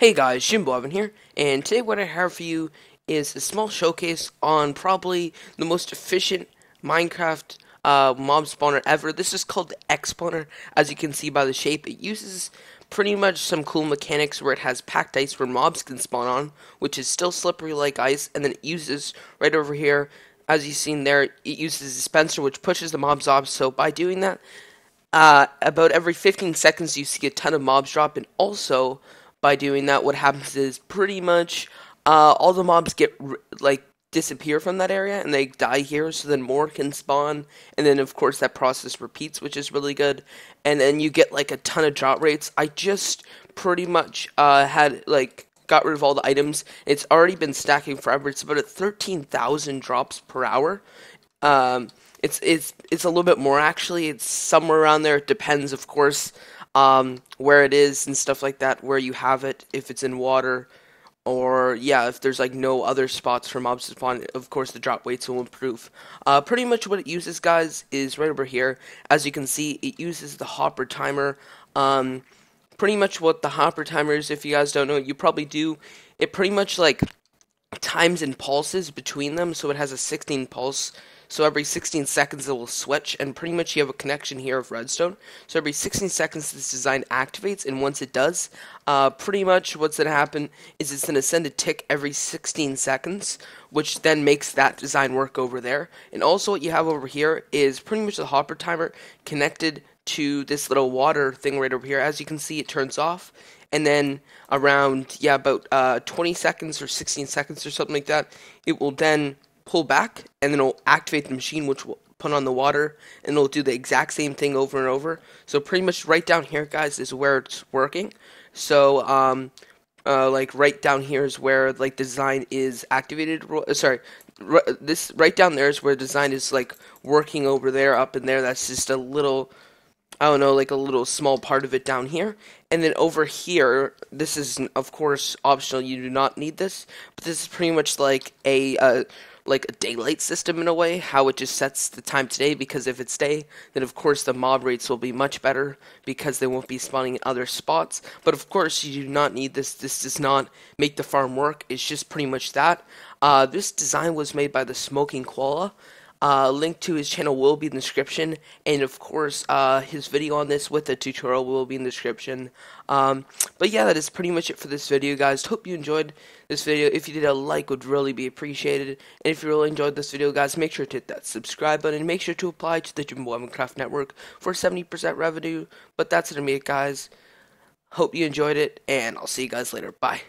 Hey guys, Jimbo Evan here, and today what I have for you is a small showcase on probably the most efficient Minecraft uh, mob spawner ever. This is called the X spawner, as you can see by the shape. It uses pretty much some cool mechanics where it has packed ice where mobs can spawn on, which is still slippery like ice, and then it uses right over here, as you've seen there, it uses a dispenser which pushes the mobs off. So by doing that, uh, about every 15 seconds you see a ton of mobs drop, and also by doing that, what happens is pretty much uh, all the mobs get like disappear from that area and they die here so then more can spawn. And then of course that process repeats which is really good. And then you get like a ton of drop rates. I just pretty much uh, had like got rid of all the items. It's already been stacking forever. It's about at 13000 drops per hour. Um, it's it's it's a little bit more actually. It's somewhere around there. It depends of course um, where it is and stuff like that, where you have it, if it's in water, or yeah, if there's like no other spots for mobs to spawn, of course the drop weights will improve. Uh, pretty much what it uses, guys, is right over here. As you can see, it uses the hopper timer. Um, pretty much what the hopper timer is, if you guys don't know, you probably do. It pretty much like times and pulses between them, so it has a 16 pulse so every 16 seconds it will switch, and pretty much you have a connection here of redstone. So every 16 seconds this design activates, and once it does, uh, pretty much what's going to happen is it's going to send a tick every 16 seconds, which then makes that design work over there. And also what you have over here is pretty much the hopper timer connected to this little water thing right over here. As you can see, it turns off, and then around yeah about uh, 20 seconds or 16 seconds or something like that, it will then pull back, and then it'll activate the machine, which will put on the water, and it'll do the exact same thing over and over. So pretty much right down here, guys, is where it's working. So um, uh, like right down here is where like design is activated. Uh, sorry, this right down there is where design is like working over there, up in there. That's just a little. I don't know, like a little small part of it down here. And then over here, this is, of course, optional. You do not need this. But this is pretty much like a uh, like a daylight system in a way, how it just sets the time today. Because if it's day, then of course the mob rates will be much better because they won't be spawning in other spots. But of course, you do not need this. This does not make the farm work. It's just pretty much that. Uh, this design was made by the Smoking Koala. Uh, link to his channel will be in the description, and of course, uh, his video on this with the tutorial will be in the description. Um, but yeah, that is pretty much it for this video, guys. Hope you enjoyed this video. If you did, a like would really be appreciated. And if you really enjoyed this video, guys, make sure to hit that subscribe button. Make sure to apply to the Jimbo Craft Network for 70% revenue. But that's it to me, guys. Hope you enjoyed it, and I'll see you guys later. Bye.